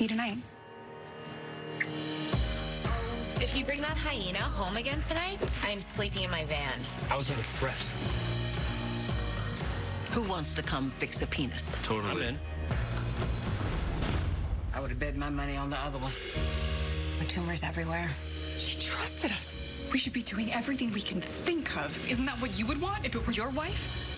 See you tonight. If you bring that hyena home again tonight, I'm sleeping in my van. I was under threat. Who wants to come fix a penis? Totally. I'm in. I would have bet my money on the other one. Tumors everywhere. She trusted us. We should be doing everything we can think of. Isn't that what you would want if it were your wife?